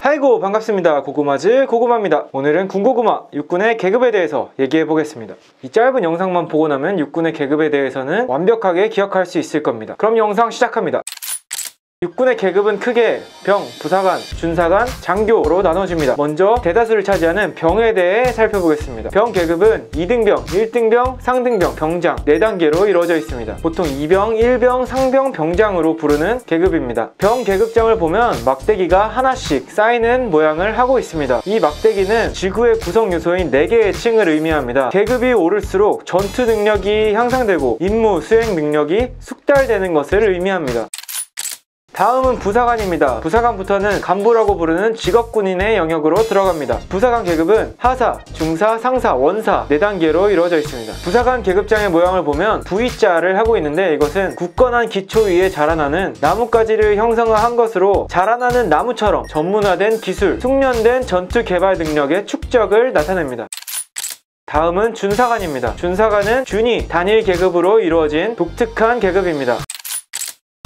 아이고 반갑습니다. 고구마즈 고구마입니다. 오늘은 군고구마 육군의 계급에 대해서 얘기해 보겠습니다. 이 짧은 영상만 보고 나면 육군의 계급에 대해서는 완벽하게 기억할 수 있을 겁니다. 그럼 영상 시작합니다 육군의 계급은 크게 병, 부사관, 준사관, 장교로 나눠집니다. 먼저 대다수를 차지하는 병에 대해 살펴보겠습니다. 병 계급은 2등병, 1등병, 상등병, 병장 4단계로 이루어져 있습니다. 보통 2병, 1병, 상병, 병장으로 부르는 계급입니다. 병 계급장을 보면 막대기가 하나씩 쌓이는 모양을 하고 있습니다. 이 막대기는 지구의 구성 요소인 4개의 층을 의미합니다. 계급이 오를수록 전투 능력이 향상되고 임무 수행 능력이 숙달되는 것을 의미합니다. 다음은 부사관입니다. 부사관부터는 간부라고 부르는 직업군인의 영역으로 들어갑니다. 부사관 계급은 하사, 중사, 상사, 원사 4단계로 이루어져 있습니다. 부사관 계급장의 모양을 보면 V자를 하고 있는데 이것은 굳건한 기초 위에 자라나는 나뭇가지를 형성한 것으로 자라나는 나무처럼 전문화된 기술, 숙련된 전투 개발 능력의 축적을 나타냅니다. 다음은 준사관입니다. 준사관은 준이 단일 계급으로 이루어진 독특한 계급입니다.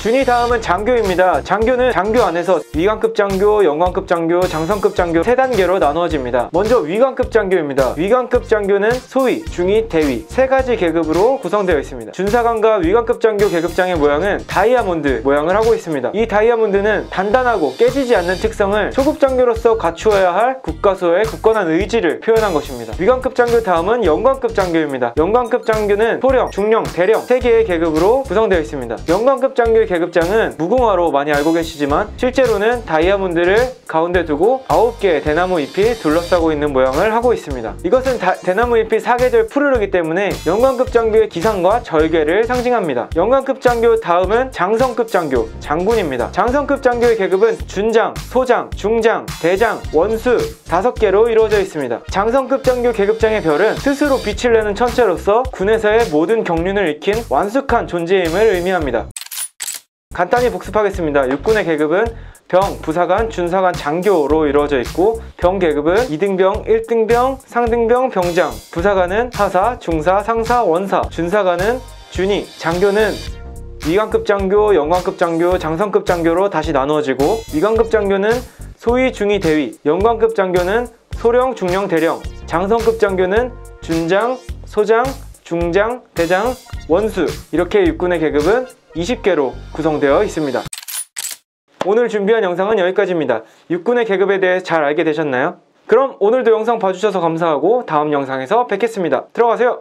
준이 다음은 장교입니다. 장교는 장교 안에서 위관급 장교, 영관급 장교, 장성급 장교 세 단계로 나누어집니다. 먼저 위관급 장교입니다. 위관급 장교는 소위, 중위, 대위 세 가지 계급으로 구성되어 있습니다. 준사관과 위관급 장교 계급장의 모양은 다이아몬드 모양을 하고 있습니다. 이 다이아몬드는 단단하고 깨지지 않는 특성을 초급 장교로서 갖추어야 할 국가소의 굳건한 의지를 표현한 것입니다. 위관급 장교 다음은 영관급 장교입니다. 영관급 장교는 소령, 중령, 대령 세 개의 계급으로 구성되어 있습니다. 영관급 장교의 계급장은 무궁화로 많이 알고 계시지만 실제로는 다이아몬드를 가운데 두고 9개의 대나무 잎이 둘러싸고 있는 모양을 하고 있습니다. 이것은 다, 대나무 잎이 사계절 푸르르기 때문에 영광급 장교의 기상과 절개를 상징합니다. 영광급 장교 다음은 장성급 장교, 장군입니다. 장성급 장교의 계급은 준장, 소장, 중장, 대장, 원수 5개로 이루어져 있습니다. 장성급 장교 계급장의 별은 스스로 빛을 내는 천체로서 군에서의 모든 경륜을 익힌 완숙한 존재임을 의미합니다. 간단히 복습하겠습니다. 육군의 계급은 병, 부사관, 준사관, 장교로 이루어져 있고 병 계급은 2등병, 1등병, 상등병, 병장. 부사관은 하사, 중사, 상사, 원사. 준사관은 준이, 장교는 위관급 장교, 영관급 장교, 장성급 장교로 다시 나누어지고 위관급 장교는 소위, 중위, 대위 영관급 장교는 소령, 중령, 대령. 장성급 장교는 준장, 소장, 중장, 대장, 원수. 이렇게 육군의 계급은 20개로 구성되어 있습니다. 오늘 준비한 영상은 여기까지입니다. 육군의 계급에 대해 잘 알게 되셨나요? 그럼 오늘도 영상 봐주셔서 감사하고 다음 영상에서 뵙겠습니다. 들어가세요!